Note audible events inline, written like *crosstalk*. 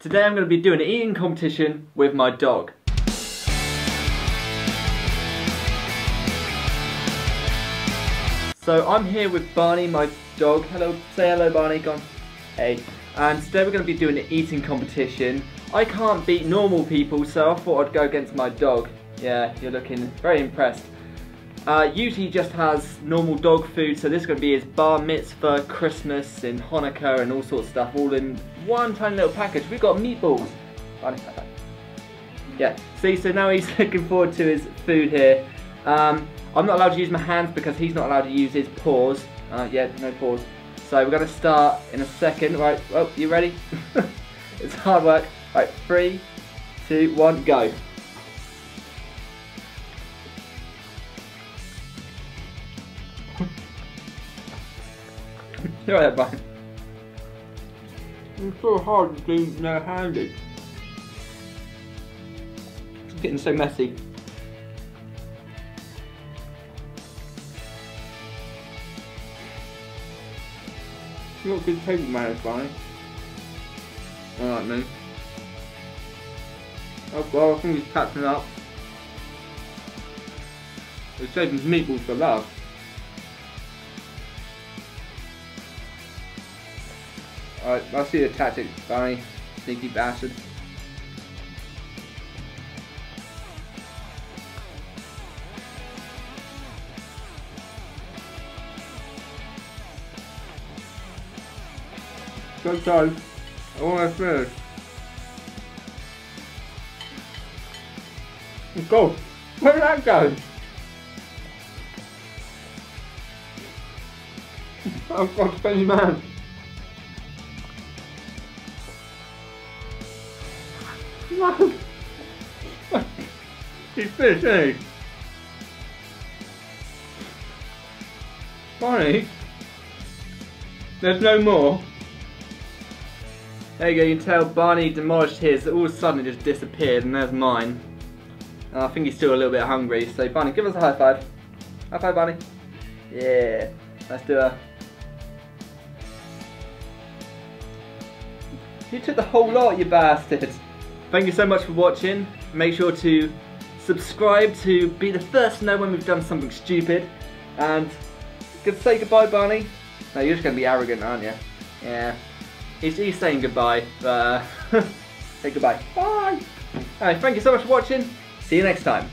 Today I'm going to be doing an eating competition with my dog. So I'm here with Barney, my dog. Hello, say hello Barney, go on. Hey. And today we're going to be doing an eating competition. I can't beat normal people, so I thought I'd go against my dog. Yeah, you're looking very impressed. Uh, usually just has normal dog food, so this is going to be his bar mitzvah, Christmas, and Hanukkah, and all sorts of stuff, all in one tiny little package. We've got meatballs. Yeah, see, so now he's *laughs* looking forward to his food here. Um, I'm not allowed to use my hands because he's not allowed to use his paws. Uh, yeah, no paws. So we're going to start in a second. Right, oh, you ready? *laughs* it's hard work. Right, three, two, one, go. You're right, Brian. It's so hard to do no-handed. It's getting so messy. You got good table manners, Barney. Alright, man. Oh, well, I think he's catching up. He's saving meatballs for last. Alright, I see the tactic, Barney. Sneaky bastard. Good time. I want to finish. Go. Where did that go? I've got to spend man. *laughs* He's finished, isn't? There's no more. There you go, you can tell Barney demolished his, all of a sudden it just disappeared, and there's mine. And I think he's still a little bit hungry, so Barney, give us a high five. High five, Barney. Yeah, let's do a... You took the whole lot, you bastard. Thank you so much for watching. Make sure to subscribe to be the first to know when we've done something stupid. And, good say goodbye, Barney. No, you're just going to be arrogant, aren't you? Yeah. He's, he's saying goodbye, but *laughs* say goodbye. Bye! Alright, thank you so much for watching. See you next time.